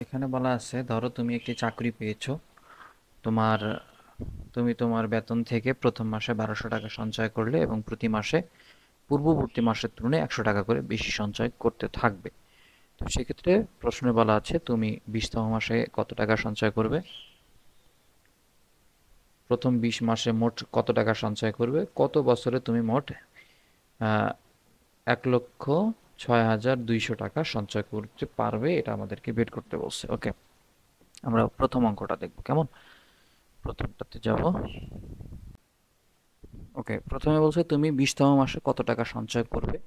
এখানে বলা আছে, ধরো তুমি একটি চাকরি পেয়েছ। তোমার, তুমি তোমার বেতন থেকে প্রথম মাসে বারোশো টাকা সঞ্চয় করলে এবং প্রতি মাসে, পূর্ববর্তী মাসের তুলনায় একশো টাকা করে বেশি সঞ্চয় করতে থাকবে। তো সেক্ষেত্রে প্রশ্নে বলা আছে, তুমি বিশতম মাসে কত টাকা সঞ্চয় করবে? প্রথম বিশ মাসে মোট কত টাকা সঞ্চয় করবে? কত বছরে তুমি মোট এক লক্ষ ছয় হাজার দুইশো টাকা সঞ্চয় করতে পারবে, এটা আমাদেরকে বের করতে বলছে। ওকে আমরা প্রথম অঙ্কটা দেখব, কেমন? প্রথমটাতে যাব। ওকে প্রথমে বলছে, তুমি বিশতম মাসে কত টাকা সঞ্চয় করবে?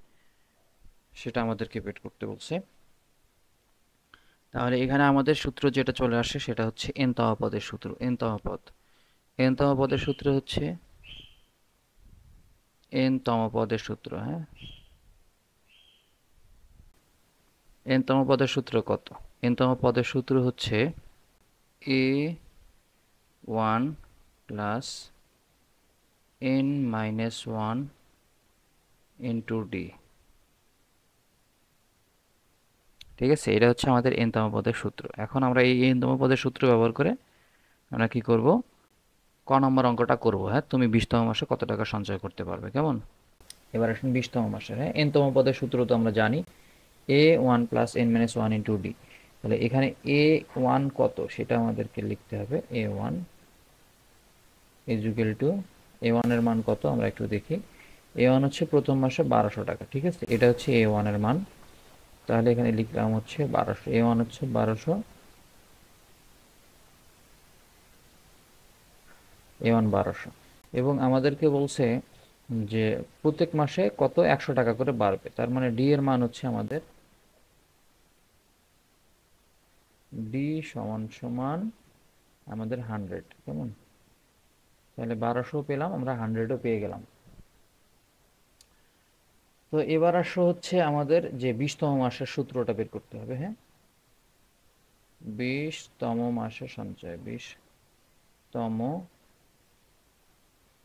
সেটা আমাদেরকে বের করতে বলছে। তাহলে এখানে আমাদের সূত্র যেটা চলে আসে, সেটা হচ্ছে এন তম পদের সূত্র। এন তম পদ। এন তম পদের সূত্র হচ্ছে এন তম পদের সূত্র হ্যাঁ? এন তম পদের সূত্র কত? এনতম পদের সূত্র হচ্ছে A one plus N minus one into D ঠিক আছে? এটা হচ্ছে আমাদের এনতম পদের সূত্র। এখন আমরা এই এনতম পদের সূত্র ব্যবহার করে আমরা কি করব? ক নম্বর অঙ্কটা করব হ্যাঁ? তুমি বিশতম মাসে কত টাকা সঞ্চয় করতে পারবে, কেমন? এবার আসুন বিশতম মাসে হ্যাঁ? এনতম পদের সূত্র তো আমরা জানি। A one plus N minus one into D তাহলে এখানে এ ওয়ান কত? সেটা আমাদেরকে লিখতে হবে A one equal to A ওয়ানের মান কত? আমরা একটু দেখি। এ ওয়ান হচ্ছে প্রথম মাসে বারোশো টাকা, ঠিক আছে? এটা হচ্ছে এ ওয়ানের মান। তাহলে এখানে লিখলাম হচ্ছে বারোশো। এ ওয়ান হচ্ছে বারোশো। এ ওয়ান বারোশো। এবং আমাদেরকে বলছে যে প্রত্যেক মাসে কত? একশো টাকা করে বাড়বে। তার মানে ডি এর মান হচ্ছে আমাদের ডি সমান সমান আমাদের হান্ড্রেড কেমন? তাহলে বারোশো পেলাম, আমরা হান্ড্রেডও পেয়ে গেলাম। তো এবার আসো হচ্ছে আমাদের যে বিশতম মাসের সূত্রটা বের করতে হবে হ্যাঁ? বিশতম মাসে সঞ্চয়, বিশতম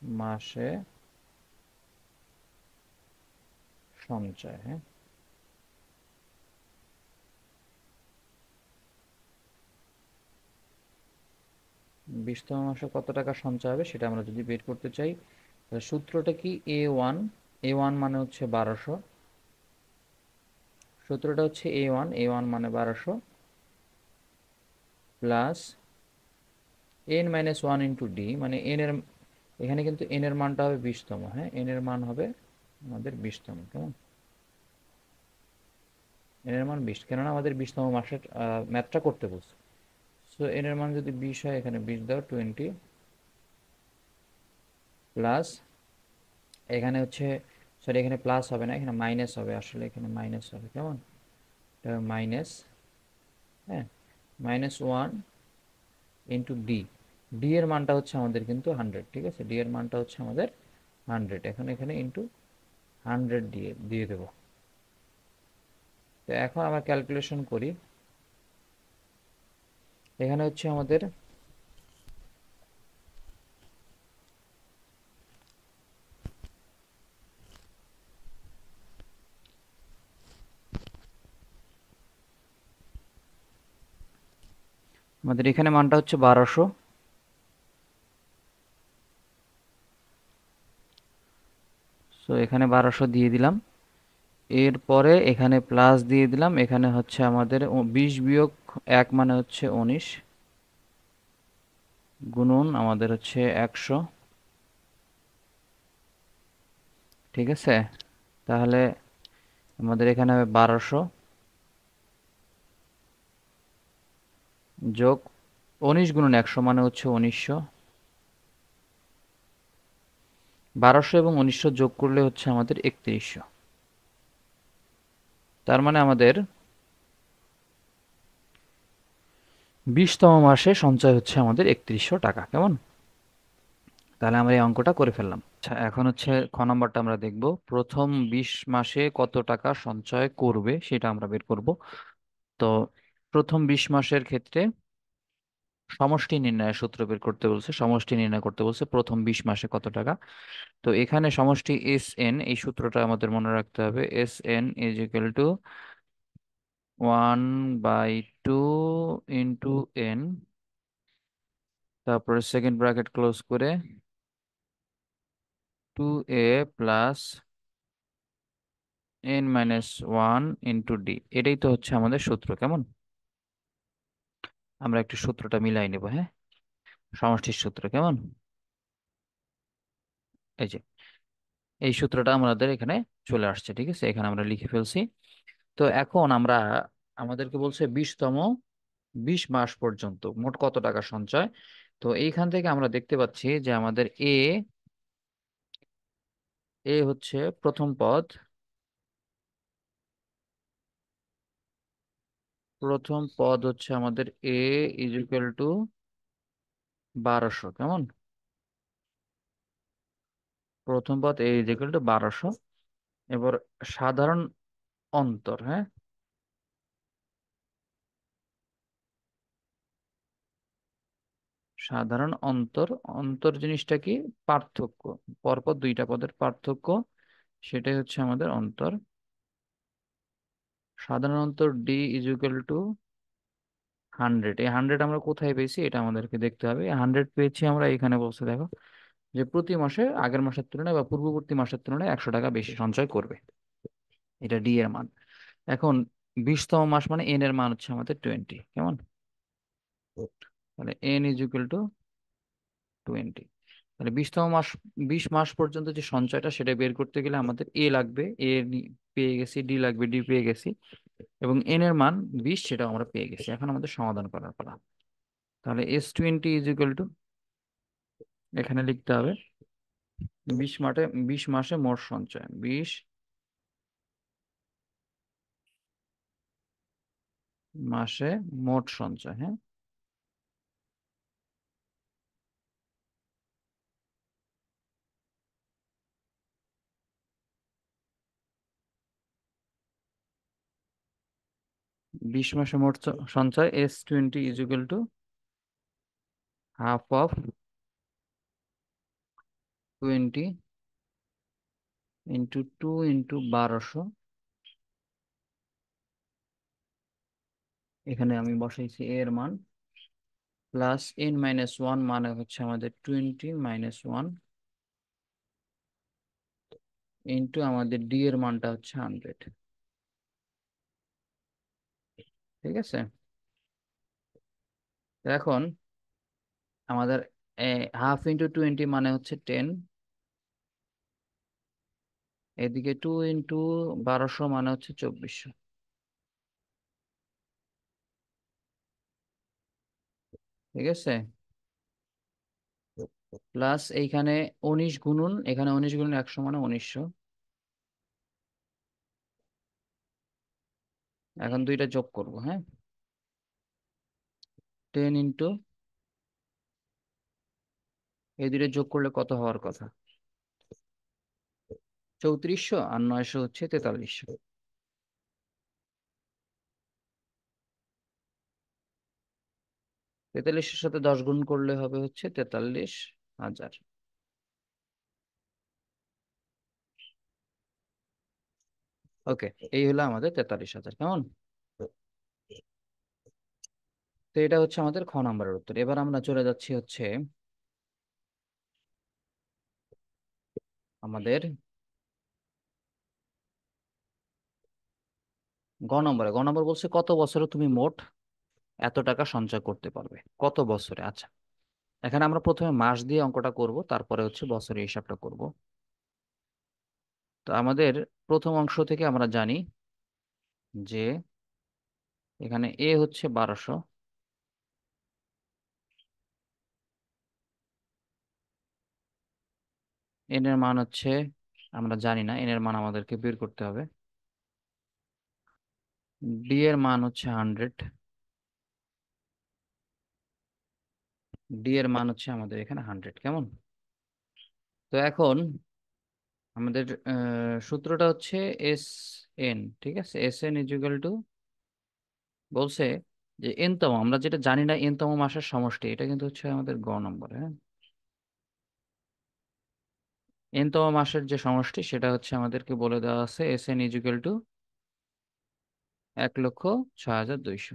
মাসে সঞ্চয় হ্যাঁ? বিশতম মাসে কত টাকা সঞ্চয় হবে সেটা আমরা যদি বের করতে চাই, তাহলে সূত্রটা কি? এ ওয়ান এ ওয়ান মানে হচ্ছে বারোশো। সূত্রটা হচ্ছে এ ওয়ান এ ওয়ান মানে বারোশো। Plus N minus one into D মানে এন এর, এখানে কিন্তু এন এর মানটা হবে বিশতম হ্যাঁ? এন এর মান হবে আমাদের বিশতম, কেমন? এন এর মান বিশ, কেননা আমাদের বিশতম মাসের ম্যাথটা করতে বলছে। সো এন এর মান যদি বিশ হয়, এখানে বিশ দাও টোয়েন্টি প্লাস এখানে হচ্ছে সরি এখানে প্লাস হবে না, এখানে মাইনাস হবে, আসলে এখানে মাইনাস হবে, কেমন? মাইনাস হ্যাঁ minus one into D D এর মানটা হচ্ছে আমাদের কিন্তু হান্ড্রেড ঠিক আছে? ডি এর মানটা হচ্ছে আমাদের হান্ড্রেড এখন এখানে ইন্টু হান্ড্রেড দিয়ে দিয়ে দেব। তো এখন আমরা ক্যালকুলেশন করি। এখানে হচ্ছে আমাদের আমাদের এখানে মানটা হচ্ছে বারোশো। সো এখানে বারোশো দিয়ে দিলাম। এরপরে এখানে প্লাস দিয়ে দিলাম। এখানে হচ্ছে আমাদের বিশ বিয়োগ এক মানে হচ্ছে উনিশ। গুণন আমাদের হচ্ছে একশো। ঠিক আছে? তাহলে আমাদের এখানে হবে বারোশো। যোগ উনিশ গুণন একশো মানে হচ্ছে উনিশশো। বারোশো এবং উনিশশো যোগ করলে হচ্ছে আমাদের একত্রিশশো। তার মানে আমাদের বিশতম মাসে সঞ্চয় হচ্ছে আমাদের একত্রিশশো টাকা, কেমন? তাহলে আমরা এই অঙ্কটা করে ফেললাম। আচ্ছা এখন হচ্ছে খ নম্বরটা আমরা দেখব। প্রথম বিশ মাসে কত টাকা সঞ্চয় করবে সেটা আমরা বের করব। তো প্রথম বিশ মাসের ক্ষেত্রে সমষ্টি নির্ণয়ের সূত্র বের করতে বলছে, সমষ্টি নির্ণয় করতে বলছে প্রথম বিশ মাসে কত টাকা। তো এখানে সমষ্টি এস এন, এই সূত্রটা আমাদের মনে রাখতে হবে, S N is equal to one by two into N. তারপরে সেকেন্ড ব্র্যাকেট ক্লোজ করে two A plus N minus one into D. এটাই তো হচ্ছে আমাদের সূত্র, কেমন? আমরা একটু সূত্রটা মিলাই নেব হ্যাঁ? সমষ্টির সূত্র, কেমন? এই যে, এই সূত্রটা আমাদের এখানে চলে আসছে, ঠিক আছে? এখানে আমরা লিখে ফেলছি। তো এখন আমরা আমাদেরকে বলছে বিশতম, বিশ মাস পর্যন্ত, মোট কত টাকা সঞ্চয়? তো এইখান থেকে আমরা দেখতে পাচ্ছি যে আমাদের এ এ হচ্ছে প্রথম পদ প্রথম পদ হচ্ছে আমাদের এ ইজ ইকুয়াল টু বারোশো, কেমন? প্রথম পদ এ ইজ ইকুয়াল টু বারোশো, এবার সাধারণ অন্তর হ্যাঁ? সাধারণ অন্তর অন্তর জিনিসটা কি? পার্থক্য। পরপর দুইটা পদের পার্থক্য, সেটাই হচ্ছে আমাদের অন্তর। সাধারণ অন্তর D is equal to hundred এই হান্ড্রেড আমরা কোথায় পেয়েছি? এটা আমাদেরকে দেখতে হবে। হান্ড্রেড পেয়েছি আমরা এখানে বলছে, দেখো, যে প্রতি মাসে আগের মাসের তুলনায় বা পূর্ববর্তী মাসের তুলনায় একশো টাকা বেশি সঞ্চয় করবে। এটা ডি এর মান। এখন বিশতম মাস মানে এন এর মান হচ্ছে আমাদের টোয়েন্টি কেমন? তাহলে N is equal to twenty তাহলে বিশতম মাস, বিশ মাস পর্যন্ত যে সঞ্চয়টা সেটা বের করতে গেলে আমাদের এ লাগবে এ পেয়ে গেছি ডি লাগবে ডি পেয়ে গেছি। এবং এন এর মান বিশ সেটাও আমরা পেয়ে গেছি। এখন আমাদের সমাধান করার পালা। তাহলে S twenty is equal to এখানে লিখতে হবে, বিশ মাঠে, বিশ মাসে মোট সঞ্চয়। বিশ মাসে মোট সঞ্চয় হ্যাঁ? বিশ মাসে মোট সঞ্চয়, S twenty is equal to half of twenty into two into বারোশো। এখানে আমি বসাইছি a এর মান প্লাস এন মাইনাস ওয়ান মানে হচ্ছে আমাদের টোয়েন্টি মাইনাস ওয়ান ইন্টু আমাদের ডি এর মানটা হচ্ছে হান্ড্রেড ঠিক আছে? এখন আমাদের হাফ ইন্টু টোয়েন্টি মানে হচ্ছে টেন এদিকে টু ইন্টু বারোশো মানে হচ্ছে চব্বিশশো। ঠিক আছে? প্লাস এইখানে উনিশ গুণুন, এখানে উনিশ গুণুন একশো মানে উনিশশো। এখন দুইটা যোগ করব হ্যাঁ? টেন ইন্টু এই দুইটা যোগ করলে কত হওয়ার কথা? চৌত্রিশশো আর নয়শো হচ্ছে তেতাল্লিশশো। তেতাল্লিশের সাথে দশ গুণ করলে হবে হচ্ছে তেতাল্লিশ হাজার। ওকে, এই হলো আমাদের তেতাল্লিশ হাজার, কেমন? তো এটা হচ্ছে আমাদের খ নাম্বারের উত্তর। এবার আমরা চলে যাচ্ছি হচ্ছে আমাদের গ নম্বরে। গ নম্বর বলছে, কত বছরে তুমি মোট? এত টাকা সঞ্চয় করতে পারবে? কত বছরে? আচ্ছা এখানে আমরা প্রথমে মাস দিয়ে অঙ্কটা করব, তারপরে হচ্ছে বছরের হিসাবটা করব। তো আমাদের প্রথম অংশ থেকে আমরা জানি যে এখানে এ হচ্ছে বারোশো। এন এর মান হচ্ছে, আমরা জানি না এন এর মান আমাদেরকে বের করতে হবে। ডি এর মান হচ্ছে হান্ড্রেড ডি এর মান হচ্ছে আমাদের এখানে হান্ড্রেড কেমন? তো এখন আমাদের সূত্রটা হচ্ছে এস এন ঠিক আছে? এস এন ইজুগাল টু বলছে যে এনতম আমরা যেটা জানি না এনতম মাসের সমষ্টি, এটা কিন্তু হচ্ছে আমাদের গ নম্বর হ্যাঁ? এনতম মাসের যে সমষ্টি, সেটা হচ্ছে আমাদেরকে বলে দেওয়া আছে এস এন ইজুগাল টু এক লক্ষ ছয় হাজার দুইশো।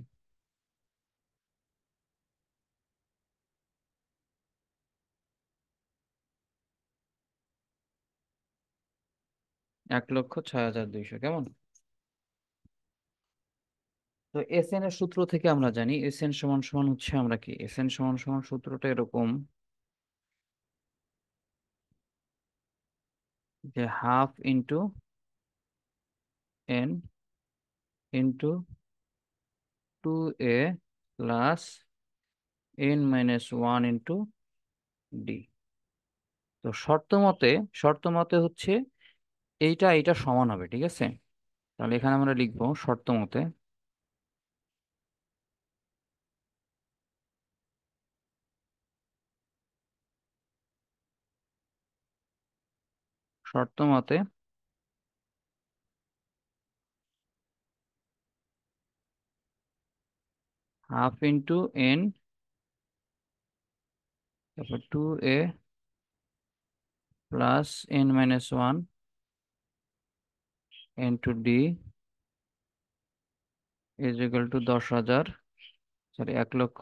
এক লক্ষ ছয় হাজার দুইশো, কেমন? তো এস এর সূত্র থেকে আমরা জানি এস এন সমান সমান হচ্ছে আমরা কি? এস এন সমান সমান সূত্রটা এরকম যে half into N into two A plus N minus one into D. তো শর্ত মতে শর্ত মতে হচ্ছে এইটা এইটা সমান হবে, ঠিক আছে? তাহলে এখানে আমরা লিখব শর্ত মতে শর্ত মতে হাফ ইন্টু এন, তারপর two A plus N minus one into D is equal to দশ হাজার সরি এক লক্ষ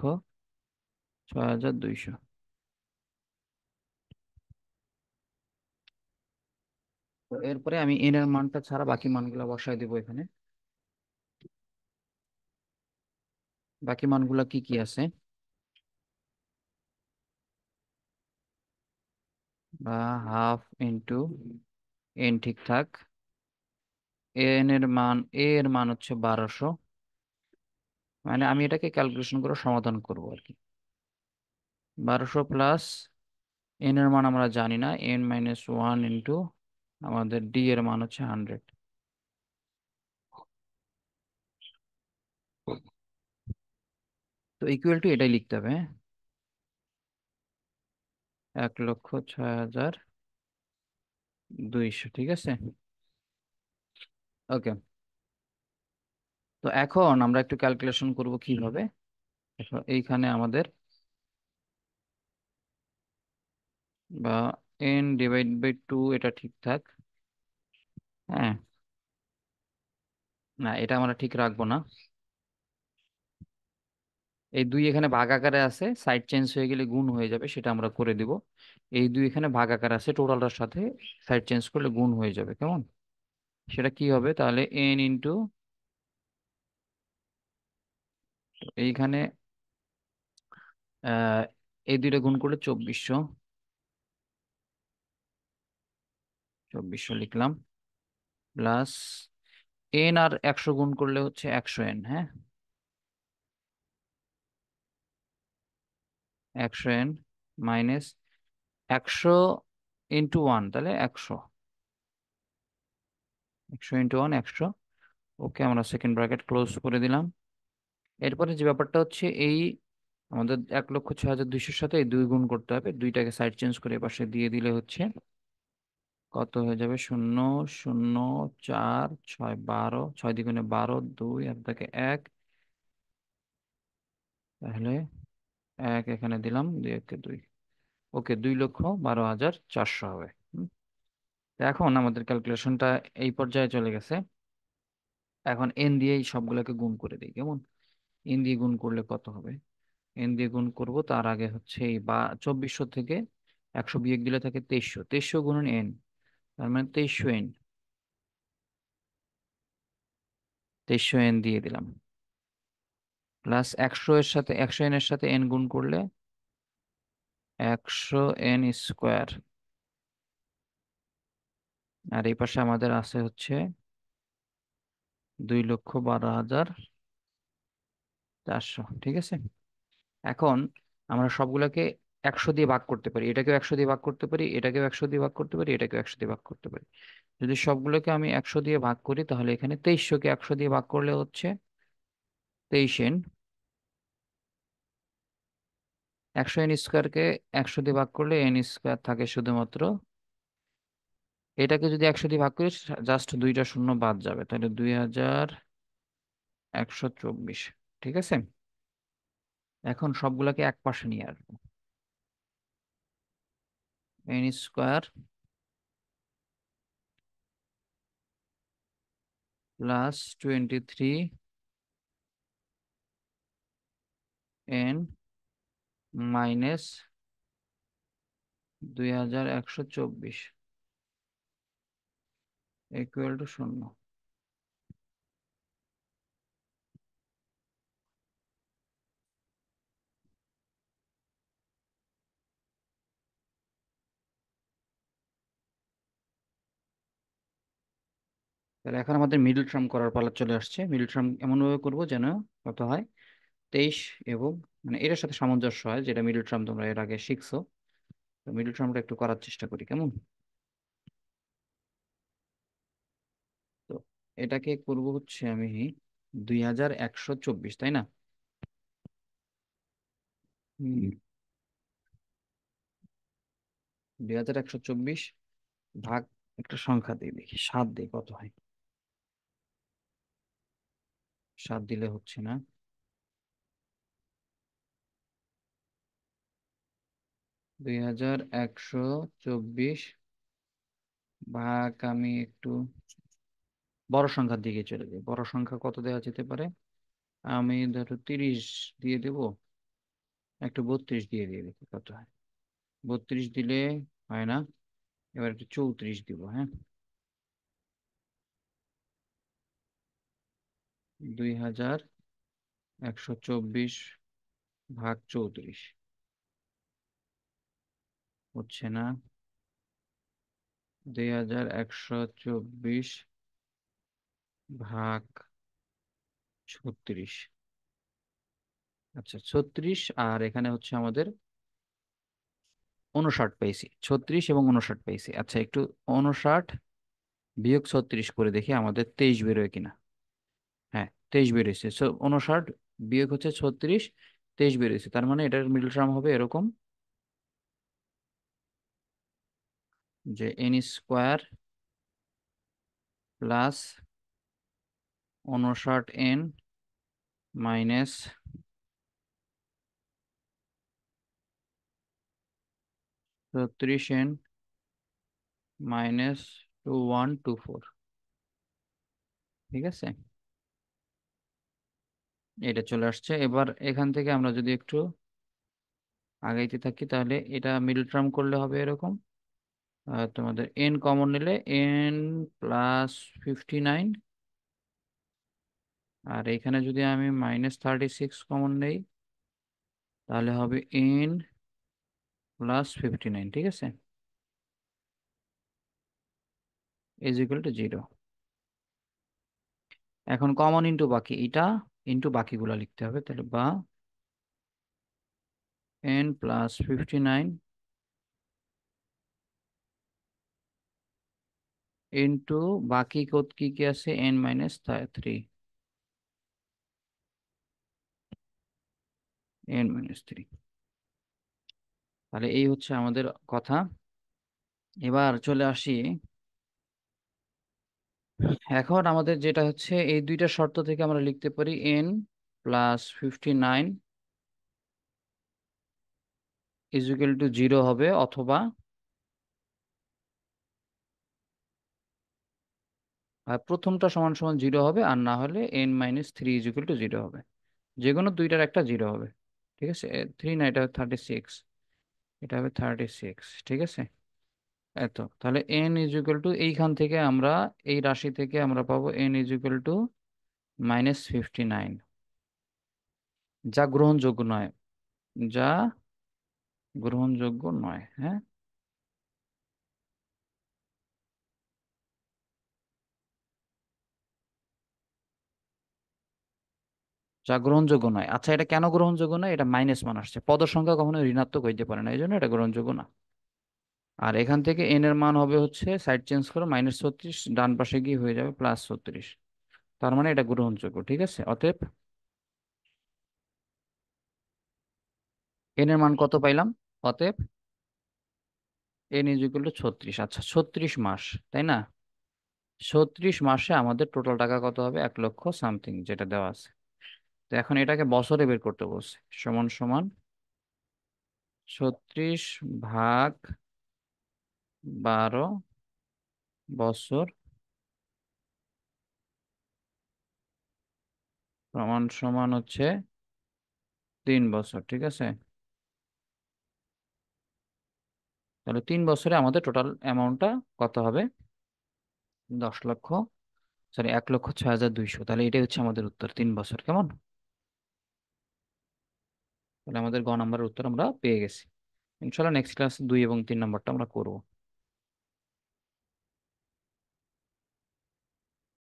ছয় হাজার দুইশো। তো এরপরে আমি এন এর মানটা ছাড়া বাকি মানগুলো বসাই দেবো এখানে। বাকি মানগুলো কি কি আছে? বা হাফ ইন্টু এন ঠিকঠাক এন এর মান, এ এর মান হচ্ছে বারোশো। মানে আমি এটাকে ক্যালকুলেশন করে সমাধান করব আর কি। বারোশো প্লাস এন এর মান আমরা জানি না, এন মাইনাস ওয়ান ইন্টু আমাদের ডি এর মান হচ্ছে হান্ড্রেড তো ইকুয়াল টু এটাই লিখতে হবে হ্যাঁ? এক লক্ষ ছয় হাজার দুইশো, ঠিক আছে? ওকে। তো এখন আমরা একটু ক্যালকুলেশন করব কীভাবে? এইখানে আমাদের বা এন ডিভাইড বাই টু এটা ঠিকঠাক হ্যাঁ। না, এটা আমরা ঠিক রাখব না। এই দুই এখানে ভাগ আকারে আছে সাইড চেঞ্জ হয়ে গেলে গুণ হয়ে যাবে, সেটা আমরা করে দিব। এই দুই এখানে ভাগ আকারে আছে টোটালটার সাথে সাইড চেঞ্জ করলে গুণ হয়ে যাবে, কেমন? সেটা কি হবে? তাহলে এন ইন্টু এইখানে এই দুইটা গুণ করলে চব্বিশশো। চব্বিশশো লিখলাম। প্লাস এন আর একশো গুণ করলে হচ্ছে একশো এন হ্যাঁ? একশো এন মাইনাস একশো ইন্টু ওয়ান তাহলে একশো। একশো ইন্টু ওয়ান একশো। ওকে, আমরা সেকেন্ড ব্র্যাকেট ক্লোজ করে দিলাম। এরপরে যে ব্যাপারটা হচ্ছে, এই আমাদের এক লক্ষ ছয় হাজার দুইশোর সাথে এই দুই গুণ করতে হবে। দুইটাকে সাইড চেঞ্জ করে পাশে দিয়ে দিলে হচ্ছে, কত হয়ে যাবে? শূন্য শূন্য, চার, ছয়, বারো। ছয় দ্বিগুণে বারো, দুই, আর তাকে এক। তাহলে এক এখানে দিলাম, দুই, একে, দুই। ওকে, দুই লক্ষ বারো হাজার চারশো হবে। এখন আমাদের ক্যালকুলেশনটা এই পর্যায়ে চলে গেছে। এখন এন দিয়ে এই সবগুলোকে গুণ করে দিই, কেমন? এন দিয়ে গুণ করলে কত হবে? এন দিয়ে গুণ করব, তার আগে হচ্ছে এই বা চব্বিশশো থেকে একশো বিয়োগ দিলে থাকে তেইশশো। তেইশশো গুণন এন তার মানে তেইশশো এন তেইশশো এন দিয়ে দিলাম। প্লাস একশো এর সাথে, একশো এন এর সাথে এন গুণ করলে একশো এন স্কোয়ার আর এই পাশে আমাদের আছে হচ্ছে দুই লক্ষ বারো হাজার চারশো, ঠিক আছে? এখন আমরা সবগুলোকে একশো দিয়ে ভাগ করতে পারি। এটাকেও একশো দিয়ে ভাগ করতে পারি, এটাকেও একশো দিয়ে ভাগ করতে পারি, এটাকেও একশো দিয়ে ভাগ করতে পারি। যদি সবগুলোকে আমি একশো দিয়ে ভাগ করি, তাহলে এখানে তেইশশোকে একশো দিয়ে ভাগ করলে হচ্ছে তেইশ এন একশো এন স্কোয়ারকে একশো দিয়ে ভাগ করলে এন স্কোয়ার থাকে শুধুমাত্র এটাকে যদি একশো দিয়ে ভাগ করিস জাস্ট দুইটা শূন্য বাদ যাবে। তাহলে দুই হাজার একশো চব্বিশ, ঠিক আছে? এখন সবগুলোকে এক পাশে নিয়ে আসব। N square plus twenty three N minus দুই হাজার একশো চব্বিশ। ইকুয়াল টু শূন্য। তাহলে এখন আমাদের মিডল টার্ম করার পালা চলে আসছে। মিডল টার্ম এমনভাবে করব যেন কত হয়? তেইশ এবং মানে এটার সাথে সামঞ্জস্য হয়, যেটা মিডল টার্ম তোমরা এর আগে শিখছো। মিডল টার্মটা একটু করার চেষ্টা করি, কেমন তো এটাকে করব হচ্ছে আমি দুই হাজার একশো চব্বিশ তাই না? দুই হাজার একশো চব্বিশ ভাগ একটা সংখ্যা দিয়ে দেখি সাত দিয়ে কত হয়? সাত দিলে হচ্ছে না। দুই হাজার একশো চব্বিশ ভাগ আমি একটু বড় সংখ্যার দিকে চলে যাই বড় সংখ্যা কত দেওয়া যেতে পারে? আমি ধরো তিরিশ দিয়ে দেব, একটু বত্রিশ দিয়ে দিয়ে দেখি কত হয়। বত্রিশ দিলে হয় না, এবার একটু চৌত্রিশ দিব হ্যাঁ? দুই হাজার একশো চব্বিশ ভাগ চৌত্রিশ। হচ্ছে না, দুই হাজার একশো চব্বিশ ভাগ ছত্রিশ। আচ্ছা ছত্রিশ আর এখানে হচ্ছে আমাদের উনষাট পেয়েছি। ছত্রিশ এবং উনষাট পেয়েছি। আচ্ছা একটু উনষাট বিয়োগ ছত্রিশ করে দেখি আমাদের তেইশ বেরোয় কিনা। হ্যাঁ তেইশ বেরিয়েছে উনষাট বিয়োগ হচ্ছে ছত্রিশ, তেইশ বেরিয়েছে তার মানে এটার মিডল টার্ম হবে এরকম যে এন স্কোয়ার প্লাস উনষাট এন মাইনাস ছত্রিশ N minus two one two four. ঠিক আছে? এটা চলে আসছে। এবার এখান থেকে আমরা যদি একটু আগাইতে থাকি, তাহলে এটা মিডল টার্ম করলে হবে এরকম। তোমাদের এন কমন নিলে এন প্লাস ফিফটি নাইন আর এখানে যদি আমি মাইনাস থার্টি সিক্স কমন নেই, তাহলে হবে এন প্লাস ফিফটি নাইন ঠিক আছে? ইজ ইকুয়াল টু জিরো এখন কমন ইন্টু বাকি, এটা ইন্টু বাকিগুলো লিখতে হবে, তাহলে বা N plus fifty nine into বাকি কত কি কি আছে? N minus three N minus three. তাহলে এই হচ্ছে আমাদের কথা। এবার চলে আসি। এখন আমাদের যেটা হচ্ছে, এই দুইটা শর্ত থেকে আমরা লিখতে পারি N plus fifty nine to zero হবে অথবা প্রথমটা সমান সমান জিরো হবে, আর না হলে N minus three is equal to zero হবে। যে কোনো দুইটার একটা জিরো হবে। ঠিক আছে? থ্রি না, এটা থার্টি সিক্স এটা হবে থার্টি সিক্স ঠিক আছে? এত, তাহলে এন ইজ ইকুয়াল টু এইখান থেকে আমরা, এই রাশি থেকে আমরা পাবো N is equal to minus fifty nine যা গ্রহণযোগ্য নয়, যা গ্রহণযোগ্য নয় হ্যাঁ? যা গ্রহণযোগ্য নয়। আচ্ছা এটা কেন গ্রহণযোগ্য নয়? এটা মাইনাস মান আসছে। পদ সংখ্যা কখনো ঋণাত্মক হইতে পারে না এই জন্য এটা গ্রহণযোগ্য না। আর এখান থেকে এন এর মান হবে হচ্ছে সাইড চেঞ্জ করে মাইনাস ছত্রিশ, ডান পাশে গিয়ে হয়ে যাবে প্লাস ছত্রিশ। তার মানে এটা গ্রহণযোগ্য, ঠিক আছে? অতএব এন এর মান কত পাইলাম? অতএব এন ইজ ইকুয়াল টু ছত্রিশ। আচ্ছা ছত্রিশ মাস, তাই না? ছত্রিশ মাসে আমাদের টোটাল টাকা কত হবে? এক লক্ষ সামথিং যেটা দেওয়া আছে। তো এখন এটাকে বছরে বের করতে বলছে। সমান সমান ছত্রিশ ভাগ বারো বছর সমান সমান হচ্ছে তিন বছর, ঠিক আছে? তাহলে তিন বছরে আমাদের টোটাল অ্যামাউন্টটা কত হবে? দশ লক্ষ সরি এক লক্ষ ছয় হাজার দুইশো। তাহলে এটাই হচ্ছে আমাদের উত্তর, তিন বছর, কেমন? তাহলে আমাদের গ নাম্বারের উত্তর আমরা পেয়ে গেছি। ইনশাল্লাহ নেক্সট ক্লাস দুই এবং তিন নাম্বারটা আমরা করব।